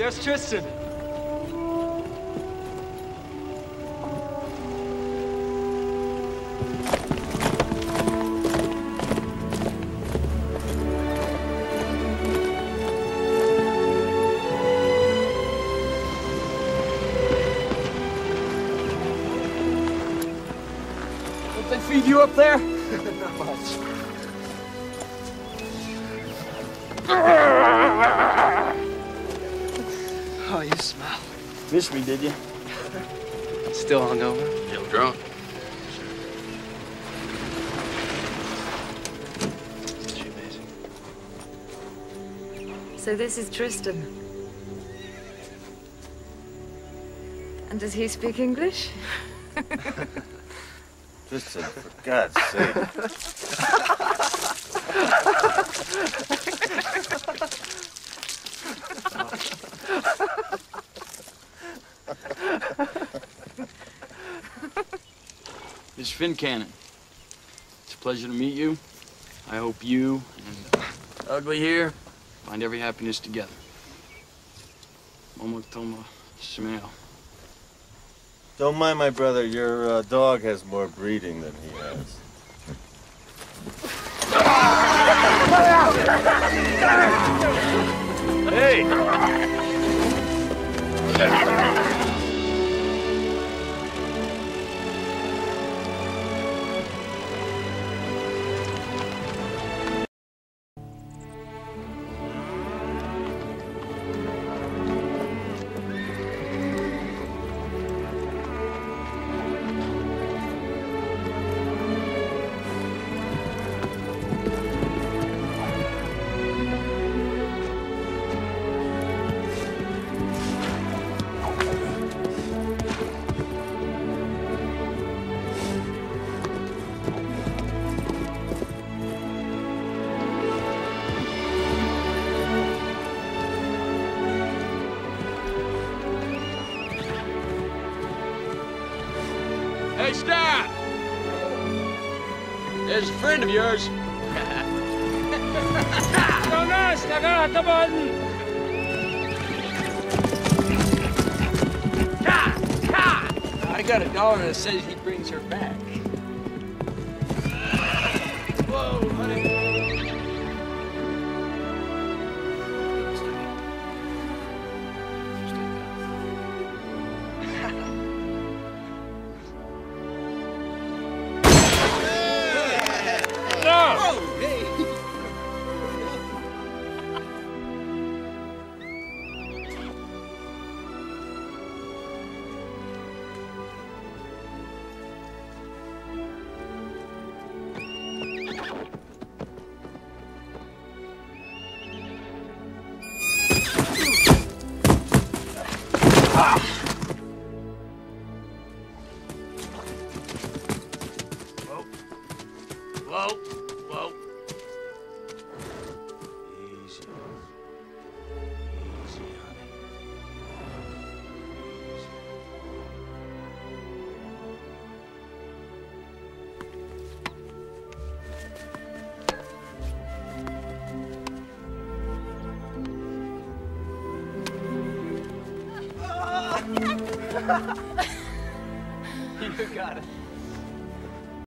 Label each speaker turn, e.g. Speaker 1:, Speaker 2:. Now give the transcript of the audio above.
Speaker 1: There's Tristan. Don't they feed you up there? Not much.
Speaker 2: Miss me, did you?
Speaker 1: Still hungover?
Speaker 3: Still drunk.
Speaker 1: She amazing?
Speaker 4: So this is Tristan. And does he speak English?
Speaker 2: Tristan, for God's sake.
Speaker 3: This is Fincannon. It's a pleasure to meet you. I hope you and Ugly here find every happiness together. Momo Toma Smell.
Speaker 2: Don't mind my brother. Your uh, dog has more breeding than he has.
Speaker 3: Hey! Hey, stop! There's a friend of yours. Jonas! I got a dollar that says he brings her back. Whoa. Whoa. Whoa.
Speaker 1: You got it.